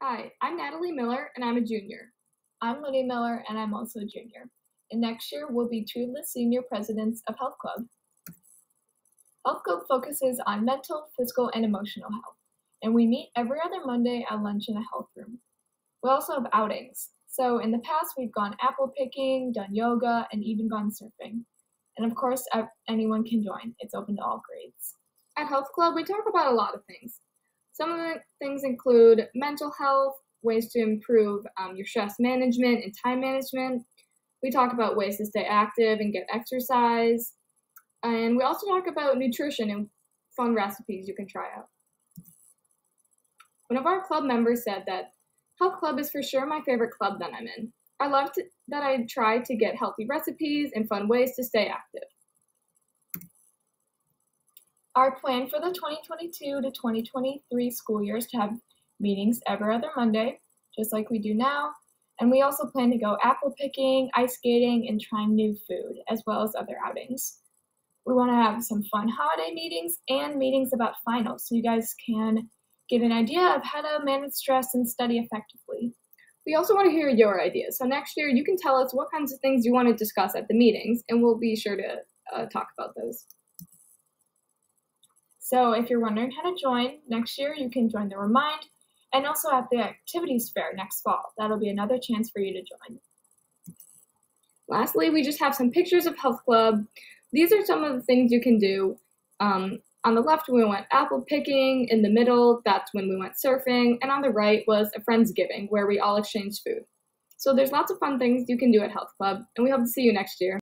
Hi, I'm Natalie Miller, and I'm a junior. I'm Lydia Miller, and I'm also a junior. And next year, we'll be two of the senior presidents of Health Club. Health Club focuses on mental, physical, and emotional health, and we meet every other Monday at lunch in a health room. We also have outings. So, in the past, we've gone apple picking, done yoga, and even gone surfing. And of course, anyone can join, it's open to all grades. At Health Club, we talk about a lot of things. Some of the things include mental health, ways to improve um, your stress management and time management. We talk about ways to stay active and get exercise. And we also talk about nutrition and fun recipes you can try out. One of our club members said that Health Club is for sure my favorite club that I'm in. I love to, that I try to get healthy recipes and fun ways to stay active. Our plan for the 2022 to 2023 school year is to have meetings every other Monday, just like we do now. And we also plan to go apple picking, ice skating, and trying new food, as well as other outings. We want to have some fun holiday meetings and meetings about finals so you guys can get an idea of how to manage stress and study effectively. We also want to hear your ideas. So next year, you can tell us what kinds of things you want to discuss at the meetings, and we'll be sure to uh, talk about those. So if you're wondering how to join, next year you can join the Remind and also at the Activities Fair next fall. That'll be another chance for you to join. Lastly, we just have some pictures of Health Club. These are some of the things you can do. Um, on the left, we went apple picking. In the middle, that's when we went surfing. And on the right was a Friendsgiving, where we all exchanged food. So there's lots of fun things you can do at Health Club, and we hope to see you next year.